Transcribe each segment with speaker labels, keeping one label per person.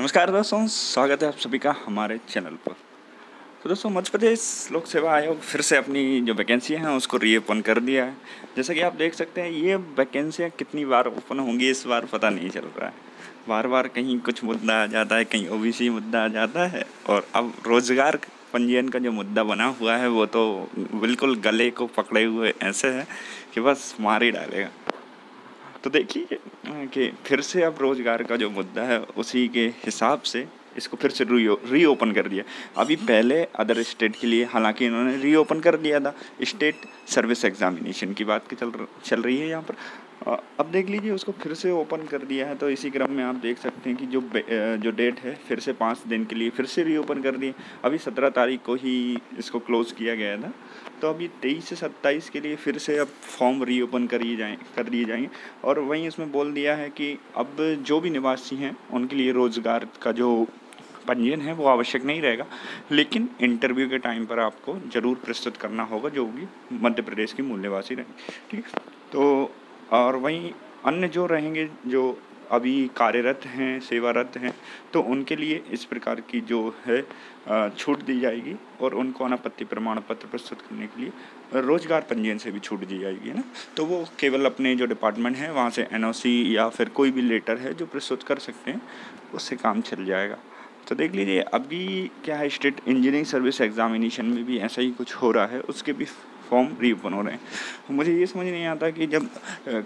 Speaker 1: नमस्कार दोस्तों, स्वागत है आप सभी का हमारे चैनल पर। तो दोस्तों, मध्य प्रदेश लोक सेवा आयोग फिर से अपनी जो वैकेंसी हैं, उसको रीओपन कर दिया है। जैसा कि आप देख सकते हैं, ये वैकेंसियाँ कितनी बार ओपन होंगी, इस बार पता नहीं चल रहा है। बार बार कहीं कुछ मुद्दा आ जाता है, कहीं ओबीसी मुद्दा आ जाता है, और अब रोज़गार पंजीयन का जो मुद्दा बना हुआ है, वो तो बिल्कुल गले को पकड़े हुए ऐसे है कि बस मार ही डालेगा। तो देखिए कि फिर से अब रोज़गार का जो मुद्दा है उसी के हिसाब से इसको फिर से री ओपन कर दिया। अभी पहले अदर स्टेट के लिए हालाँकि इन्होंने रीओपन कर दिया था स्टेट सर्विस एग्जामिनेशन की बात की चल चल रही है यहाँ पर। अब देख लीजिए, उसको फिर से ओपन कर दिया है तो इसी क्रम में आप देख सकते हैं कि जो जो डेट है, फिर से पाँच दिन के लिए फिर से रीओपन कर दिए। अभी सत्रह तारीख को ही इसको क्लोज़ किया गया था। तो अभी तेईस से सत्ताईस के लिए फिर से अब फॉर्म रीओपन करिए जाए, कर दिए जाएँगे और वहीं इसमें बोल दिया है कि अब जो भी निवासी हैं, उनके लिए रोज़गार का जो पंजीयन है, वो आवश्यक नहीं रहेगा। लेकिन इंटरव्यू के टाइम पर आपको ज़रूर प्रस्तुत करना होगा, जो भी मध्य प्रदेश की मूल्यवासी रहेंगे। ठीक है? तो और वहीं अन्य जो रहेंगे, जो अभी कार्यरत हैं, सेवारत हैं तो उनके लिए इस प्रकार की जो है छूट दी जाएगी और उनको अनापत्ति प्रमाण पत्र प्रस्तुत करने के लिए रोज़गार पंजीयन से भी छूट दी जाएगी, है ना? तो वो केवल अपने जो डिपार्टमेंट है, वहाँ से एनओसी या फिर कोई भी लेटर है जो प्रस्तुत कर सकते हैं, उससे काम चल जाएगा। तो देख लीजिए, अभी क्या है, स्टेट इंजीनियरिंग सर्विस एग्जामिनेशन में भी ऐसा ही कुछ हो रहा है, उसके भी फॉर्म रीओपन हो रहे हैं। मुझे ये समझ नहीं आता कि जब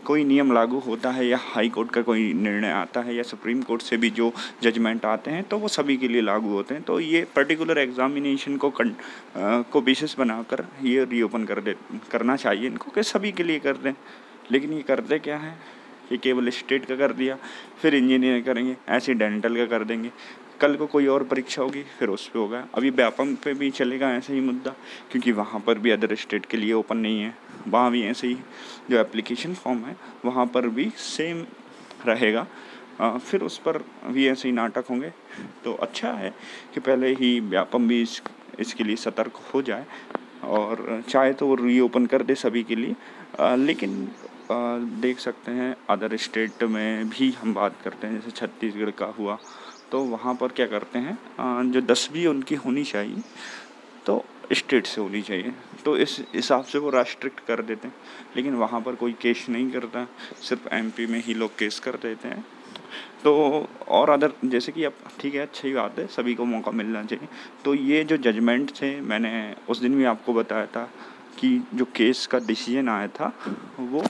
Speaker 1: कोई नियम लागू होता है या हाई कोर्ट का कोई निर्णय आता है या सुप्रीम कोर्ट से भी जो जजमेंट आते हैं तो वो सभी के लिए लागू होते हैं। तो ये पर्टिकुलर एग्जामिनेशन को कं, को बेसिस बनाकर ये रीओपन कर दे करना चाहिए इनको कि सभी के लिए कर दें। लेकिन ये करते क्या है? ये केवल स्टेट का कर दिया फिर इंजीनियर करेंगे ऐसे डेंटल का कर देंगे। कल को कोई और परीक्षा होगी फिर उस पर होगा। अभी व्यापम पे भी चलेगा ऐसे ही मुद्दा क्योंकि वहाँ पर भी अदर स्टेट के लिए ओपन नहीं है। वहाँ भी ऐसे ही जो एप्लीकेशन फॉर्म है वहाँ पर भी सेम रहेगा। आ, फिर उस पर भी ऐसे ही नाटक होंगे। तो अच्छा है कि पहले ही व्यापम भी इस इसके लिए सतर्क हो जाए और चाहे तो वो रीओपन कर दे सभी के लिए। आ, लेकिन आ, देख सकते हैं अदर स्टेट में भी हम बात करते हैं जैसे छत्तीसगढ़ का हुआ। तो वहाँ पर क्या करते हैं जो दसवीं उनकी होनी चाहिए तो स्टेट से होनी चाहिए। तो इस हिसाब से वो रास्ट्रिक्ट कर देते हैं, लेकिन वहाँ पर कोई केस नहीं करता, सिर्फ़ एमपी में ही लोग केस कर देते हैं। तो और अदर जैसे कि अब ठीक है, अच्छी बात है, सभी को मौका मिलना चाहिए। तो ये जो जजमेंट थे, मैंने उस दिन भी आपको बताया था कि जो केस का डिसीज़न आया था, वो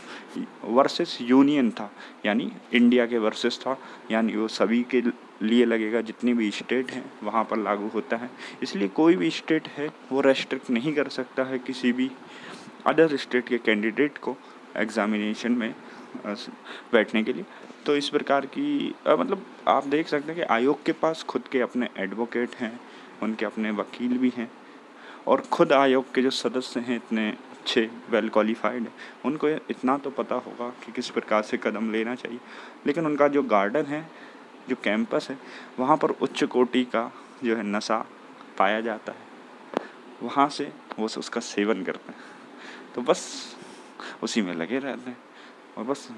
Speaker 1: वर्सेस यूनियन था, यानी इंडिया के वर्सेस था, यानी वो सभी के लिए लगेगा जितनी भी स्टेट हैं वहाँ पर लागू होता है। इसलिए कोई भी स्टेट है वो रेस्ट्रिक्ट नहीं कर सकता है किसी भी अदर स्टेट के कैंडिडेट को एग्ज़ामिनेशन में बैठने के लिए। तो इस प्रकार की आ, मतलब आप देख सकते हैं कि आयोग के पास खुद के अपने एडवोकेट हैं उनके अपने वकील भी हैं और ख़ुद आयोग के जो सदस्य हैं इतने अच्छे वेल क्वालिफाइड हैं उनको इतना तो पता होगा कि किस प्रकार से कदम लेना चाहिए। लेकिन उनका जो गार्डन है जो कैंपस है, वहाँ पर उच्च कोटि का जो है नशा पाया जाता है। वहाँ से वो उसका सेवन करते हैं। तो बस उसी में लगे रहते हैं। और बस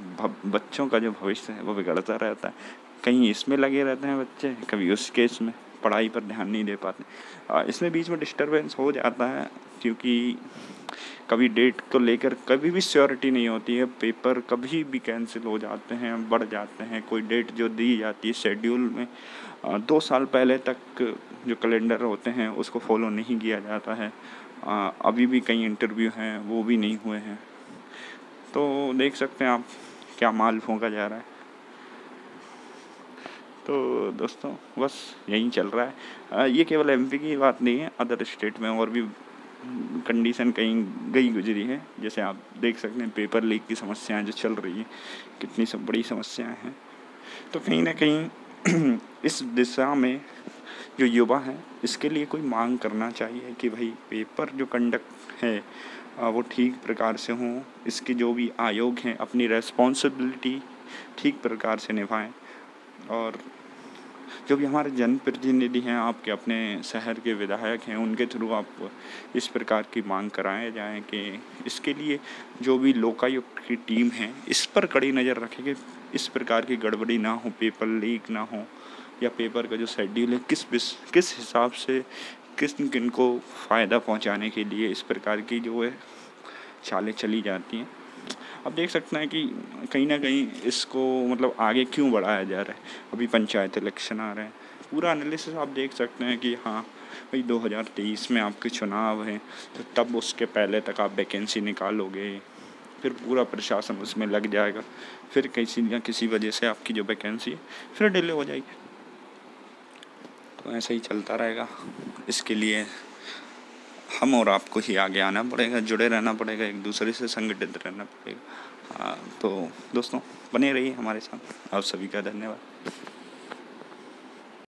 Speaker 1: बच्चों का जो भविष्य है, वो बिगड़ता रहता है। कहीं इसमें लगे रहते हैं बच्चे, कभी उस केस में। पढ़ाई पर ध्यान नहीं दे पाते। इसमें बीच में डिस्टरबेंस हो जाता है, क्योंकि कभी डेट को लेकर कभी भी श्योरिटी नहीं होती है पेपर कभी भी कैंसिल हो जाते हैं, बढ़ जाते हैं, कोई डेट जो दी जाती है शेड्यूल में दो साल पहले तक जो कैलेंडर होते हैं, उसको फॉलो नहीं किया जाता है। अभी भी कई इंटरव्यू हैं, वो भी नहीं हुए हैं। तो देख सकते हैं आप क्या माल फूका जा रहा है। तो दोस्तों, बस यही चल रहा है। ये केवल एमपी की बात नहीं है अदर स्टेट में और भी कंडीशन कहीं गई गुजरी है। जैसे आप देख सकते हैं पेपर लीक की समस्याएँ जो चल रही हैं, कितनी सब बड़ी समस्याएँ हैं। तो कहीं ना कहीं इस दिशा में जो युवा हैं, इसके लिए कोई मांग करना चाहिए कि भाई पेपर जो कंडक्ट है वो ठीक प्रकार से हों, इसके जो भी आयोग हैं, अपनी रेस्पॉन्सिबिलिटी ठीक प्रकार से निभाएँ। और जो भी हमारे जनप्रतिनिधि हैं, आपके अपने शहर के विधायक हैं, उनके थ्रू आप इस प्रकार की मांग कराए जाएँ कि इसके लिए जो भी लोकायुक्त की टीम है, इस पर कड़ी नज़र रखें कि इस प्रकार की गड़बड़ी ना हो, पेपर लीक ना हो, या पेपर का जो शेड्यूल है, किस किस हिसाब से किस किन को फ़ायदा पहुँचाने के लिए इस प्रकार की जो है, चालें चली जाती हैं। अब देख सकते हैं कि कहीं ना कहीं इसको मतलब आगे क्यों बढ़ाया जा रहा है? अभी पंचायत इलेक्शन आ रहे हैं। पूरा एनालिसिस आप देख सकते हैं कि हाँ भाई 2023 में आपके चुनाव हैं तो तब उसके पहले तक आप वैकेंसी निकालोगे, फिर पूरा प्रशासन उसमें लग जाएगा, फिर किसी या किसी वजह से आपकी जो वैकेंसी है, फिर डिले हो जाएगी। तो ऐसे ही चलता रहेगा। इसके लिए हम और आपको ही आगे आना पड़ेगा, जुड़े रहना पड़ेगा, एक दूसरे से संगठित रहना पड़ेगा। हाँ तो दोस्तों, बने रहिए हमारे साथ। आप सभी का धन्यवाद।